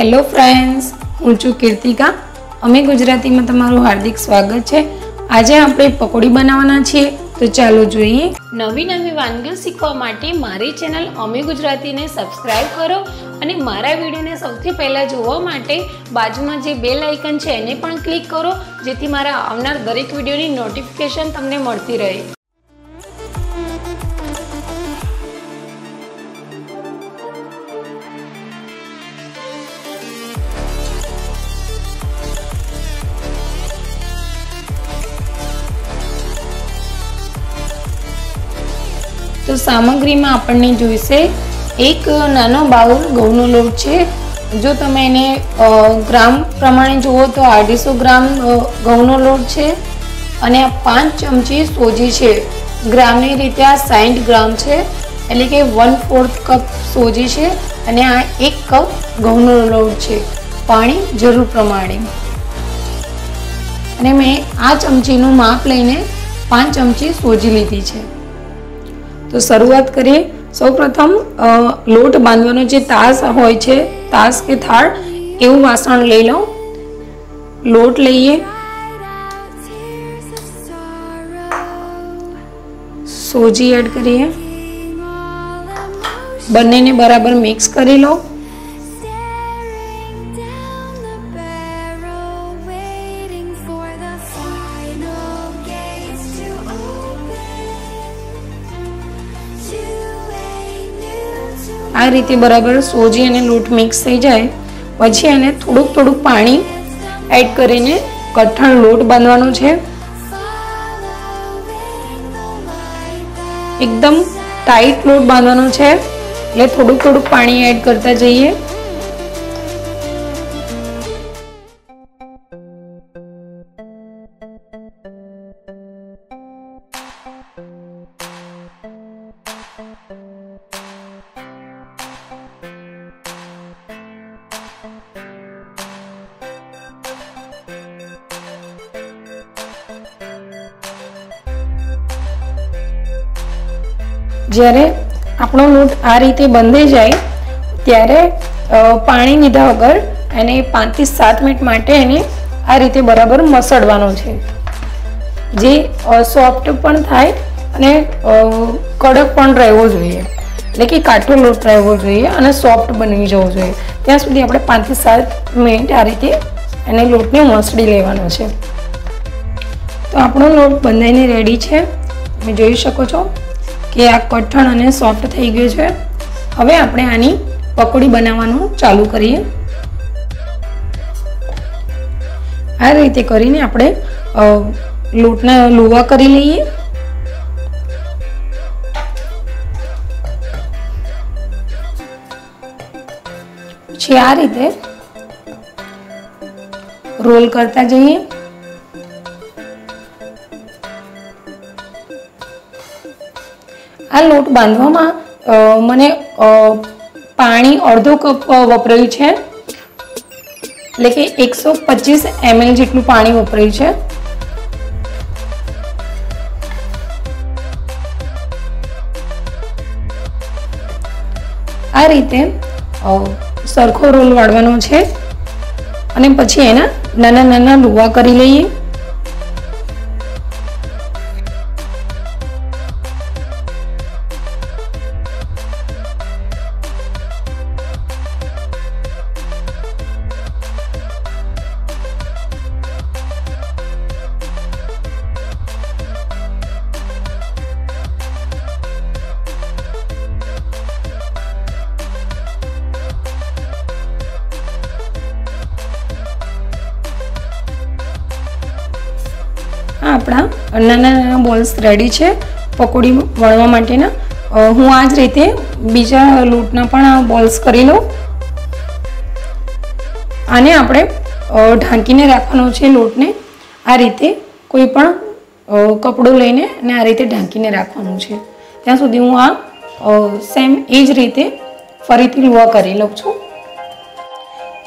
Hello friends હું છું કીર્તિકા. અમે ગુજરાતીમાં તમારું હાર્દિક સ્વાગત છે. આજે આપણે પકોડી બનાવવાના છીએ. તો ચાલો જોઈએ. નવી નવી વાનગીઓ શીખવા માટે મારી ચેનલ અમે ગુજરાતીને સબસ્ક્રાઇબ કરો અને મારા વિડીયોને સૌથી પહેલાં જોવા માટે બાજુમાં જે બેલ આઇકન છે એને પણ ક્લિક કરો, જેથી મારા આવનાર દરેક વિડીયોની નોટિફિકેશન તમને મળતી રહે. તો સામગ્રીમાં આપણને જોઈશે એક નાનો બાઉલ ઘઉંનો લોટ છે. જો તમે એને ગ્રામ પ્રમાણે જુઓ તો અઢીસો ગ્રામ ઘઉંનો લોટ છે અને પાંચ ચમચી સોજી છે. ગ્રામની રીતે આ સાઠ ગ્રામ છે, એટલે કે વન ફોર્થ કપ સોજી છે અને આ એક કપ ઘઉંનો લોટ છે. પાણી જરૂર પ્રમાણે. અને મેં આ ચમચીનું માપ લઈને પાંચ ચમચી સોજી લીધી છે. તો શરૂઆત કરીએ. સૌપ્રથમ લોટ બાંધવાનો જે તાસ હોય છે, તાસ કે થાળ, એવું વાસણ લઈ લો લોટ લઈએ. સોજી એડ કરીએ. બંનેને બરાબર મિક્સ કરી લો આ રીતે બરાબર સોજી અને લોટ મિક્સ થઈ જાય. પછી એને થોડુંક થોડુંક પાણી એડ કરીને કઠણ લોટ બાંધવાનો છે. એકદમ ટાઈટ લોટ બાંધવાનો છે. એટલે થોડુંક થોડુંક પાણી એડ કરતા જઈએ. જ્યારે આપણો લોટ આ રીતે બંધાઈ જાય, ત્યારે પાણી લીધા વગર એને પાંચથી સાત મિનિટ માટે એને આ રીતે બરાબર મસળવાનો છે. જે સોફ્ટ પણ થાય અને કડક પણ રહેવો જોઈએ. એટલે કે કાઠો લોટ રહેવો જોઈએ અને સોફ્ટ બની જવો જોઈએ. ત્યાં સુધી આપણે પાંચથી સાત મિનિટ આ રીતે એને લોટને મસળી લેવાનો છે. તો આપણો લોટ બંધાઈને રેડી છે. તમે જોઈ શકો છો. કે આ કઠણ અને સોફ્ટ થઈ ગયું છે. હવે આપણે આની પકોડી બનાવવાનું ચાલુ કરીએ. આ રીતે કરીને આપણે લોટના લુવા કરી લઈએ. પછી આ રીતે રોલ કરતા જઈએ. આ લોટ બાંધવામાં મને પાણી અડધો કપ વપરાયું છે. એટલે કે એકસો પચીસ એમએલ જેટલું પાણી વપરાયું છે. આ રીતે સરખો રોલ વાળવાનો છે. અને પછી એના નાના નાના લુવા કરી લઈએ. આપણા નાના નાના બોલ્સ રેડી છે પકોડી વળવા માટેના. હું આ જ રીતે બીજા લૂટના પણ બોલ્સ કરી લઉં. આને આપણે ઢાંકીને રાખવાનો છે લોટને. આ રીતે કોઈ પણ કપડું લઈને અને આ રીતે ઢાંકીને રાખવાનું છે. ત્યાં સુધી હું આ સેમ એ જ રીતે ફરીથી લુવા કરી લઉં છું.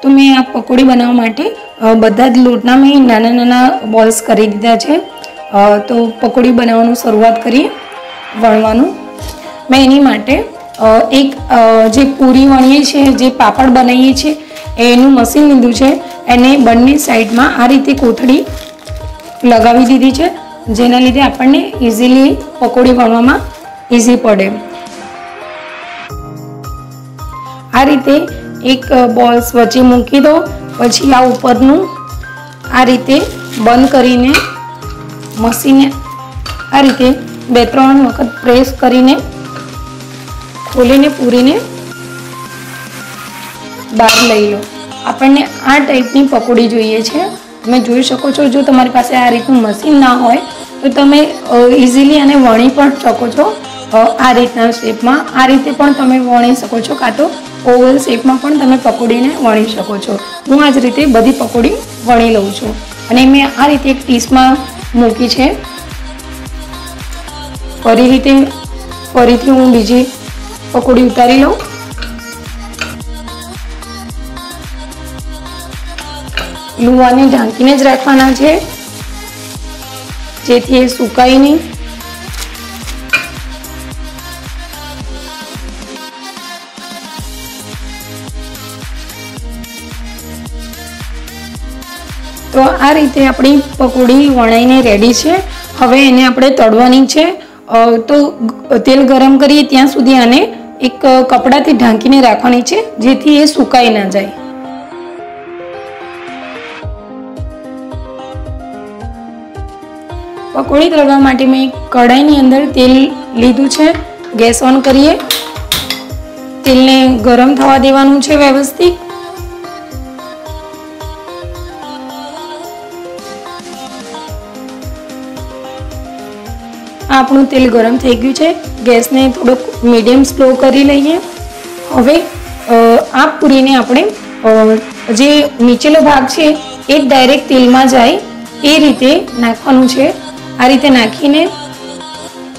તો મેં આ પકોડી બનાવવા માટે બધા જ લોટના મેં નાના નાના બોલ્સ કરી દીધા છે. તો પકોડી બનાવવાનું શરૂઆત કરીએ વણવાનું. મેં એની માટે એક જે પૂરી વણીએ છીએ જે પાપડ બનાવીએ છીએ એનું મશીન લીધું છે, એને બંને સાઈડમાં આ રીતે કોથળી લગાવી દીધી છે, જેના લીધે આપણને ઇઝીલી પકોડી વણવામાં ઇઝી પડે. આ રીતે એક બોલ્સ વચ્ચે મૂકી દો, પછી આ ઉપરનું આ રીતે બંધ કરીને મશીને આ રીતે બે ત્રણ વખત પ્રેસ કરીને ખોલીને પૂરીને બહાર લઈ લો. આપણને આ ટાઈપની પકોડી જોઈએ છે. તમે જોઈ શકો છો, જો તમારી પાસે આ રીતનું મશીન ના હોય, તો તમે ઇઝીલી આને વણી પણ શકો છો. આ રીતના શેપમાં, આ રીતે પણ તમે વણી શકો છો, કાં તો ઓવલ શેપમાં પણ તમે પકોડીને વણી શકો છો. હું આ જ રીતે બધી પકોડી વણી લઉં છું. અને મેં આ રીતે એક ટીસમાં મૂકી છે. ફરી રીતે ફરીથી હું બીજી પકોડી ઉતારી લઉં. લુવાને ઢાંકીને જ રાખવાના છે. જેથી એ સુકાય નહીં. તો આ રીતે આપણી પકોડી વણાઈને રેડી છે. હવે એને આપણે તળવાની છે. તો તેલ ગરમ કરીએ ત્યાં સુધી આને એક કપડાથી ઢાંકીને રાખવાની છે, જેથી એ સુકાઈ ના જાય. પકોડી તળવા માટે મેં કઢાઈની અંદર તેલ લીધું છે. ગેસ ઓન કરીએ. તેલને ગરમ થવા દેવાનું છે વ્યવસ્થિત. આપણું તેલ ગરમ થઈ ગયું છે. ગેસને થોડોક મીડિયમ સ્લો કરી લઈએ. હવે આ પૂરીને આપણે જે નીચેલો ભાગ છે, એ ડાયરેક્ટ તેલમાં જાય. એ રીતે નાખવાનું છે. આ રીતે નાખીને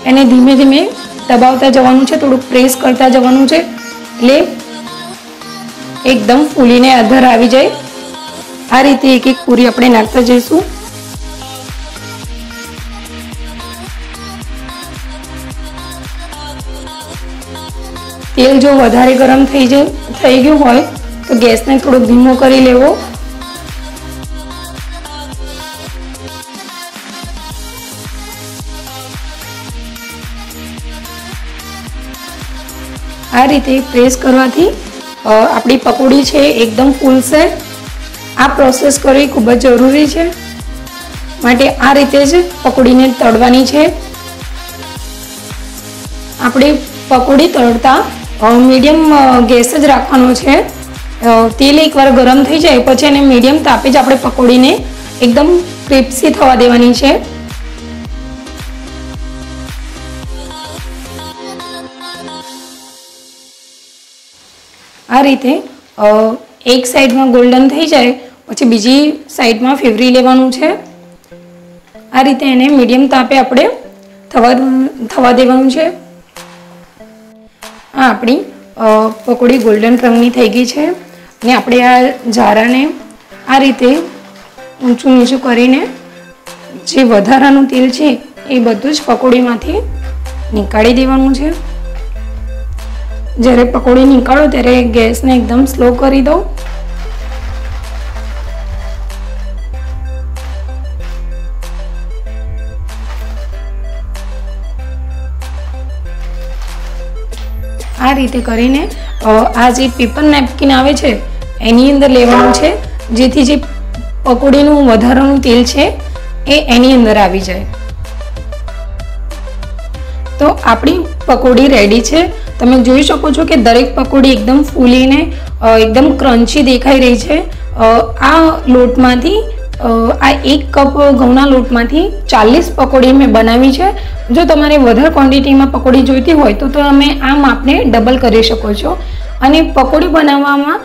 એને ધીમે ધીમે દબાવતા જવાનું છે, થોડુંક પ્રેસ કરતા જવાનું છે. એટલે એકદમ ફૂલીને અધર આવી જાય. આ રીતે એક એક પૂરી આપણે નાખતા જઈશું. તેલ જો વધારે ગરમ થઈ જાય થઈ ગયું હોય, તો ગેસને થોડોક ધીમો કરી લેવો. આ રીતે પ્રેસ કરવાથી આપણી પકોડી છે એકદમ ફૂલશે. આ પ્રોસેસ કરવી ખૂબ જ જરૂરી છે. માટે આ રીતે જ પકોડીને તળવાની છે. આપણે પકોડી તળતા મીડિયમ ગેસ જ રાખવાનો છે. તેલ એકવાર ગરમ થઈ જાય, પછી એને મીડિયમ તાપે જ આપણે પકોડીને એકદમ ક્રિપ્સી થવા દેવાની છે. આ રીતે એક સાઈડમાં ગોલ્ડન થઈ જાય, પછી બીજી સાઈડમાં ફેવરી લેવાનું છે. આ રીતે એને મીડિયમ તાપે આપણે થવા થવા દેવાનું છે. આ આપણી પકોડી ગોલ્ડન રંગની થઈ ગઈ છે. ને આપણે આ ઝારાને આ રીતે ઊંચું નીચું કરીને જે વધારાનું તેલ છે એ બધું જ પકોડીમાંથી નીકાળી દેવાનું છે. જ્યારે પકોડી નીકાળો ત્યારે ગેસને એકદમ સ્લો કરી દો. આ રીતે કરીને આ જે પેપર નેપકિન આવે છે, એની અંદર લેવાનું છે, જેથી જે પકોડીનું વધારાનું તેલ છે, એ એની અંદર આવી જાય. તો આપણી પકોડી રેડી છે. તમે જોઈ શકો છો કે દરેક પકોડી એકદમ ફૂલીને એકદમ ક્રન્ચી દેખાઈ રહી છે. આ લોટમાંથી આ એક કપ ઘઉંના લોટમાંથી ચાલીસ પકોડી મેં બનાવી છે. જો તમારે વધારે ક્વોન્ટિટીમાં પકોડી જોઈતી હોય તો તમે આ માપને ડબલ કરી શકો છો. અને પકોડી બનાવવામાં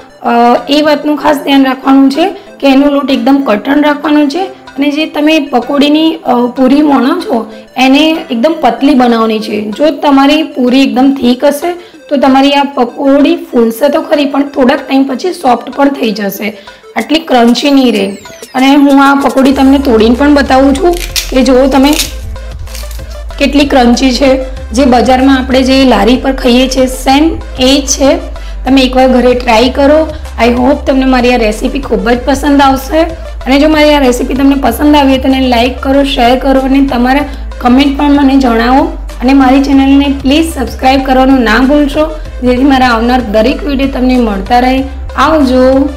એ વાતનું ખાસ ધ્યાન રાખવાનું છે કે એનો લોટ એકદમ કટણ રાખવાનો છે અને જે તમે પકોડીની પૂરી વણો છો, એને એકદમ પતલી બનાવવાની છે. જો તમારી પૂરી એકદમ થીક હશે, તો તમારી આ પકોડી ફૂલશે તો ખરી, પણ થોડાક ટાઈમ પછી સોફ્ટ પણ થઈ જશે. આટલી ક્રન્ચી નહીં રહે. અને હું આ પકોડી તમને તોડીને પણ બતાવું છું કે જુઓ તમે કેટલી ક્રન્ચી છે. જે બજારમાં આપણે જે લારી પર ખાઈએ છીએ સેમ એ છે. તમે એકવાર ઘરે ટ્રાય કરો. આઈ હોપ તમને મારી આ રેસીપી ખૂબ જ પસંદ આવશે. અને જો મારી આ રેસીપી તમને પસંદ આવી તો એને લાઈક કરો શેર કરો અને તમારા કમેન્ટ પણ મને જણાવો. અને મારી ચેનલને પ્લીઝ સબસ્ક્રાઈબ કરવાનું ના ભૂલશો. જેથી મારા આવનાર દરેક વીડિયો તમને મળતા રહે. આવજો.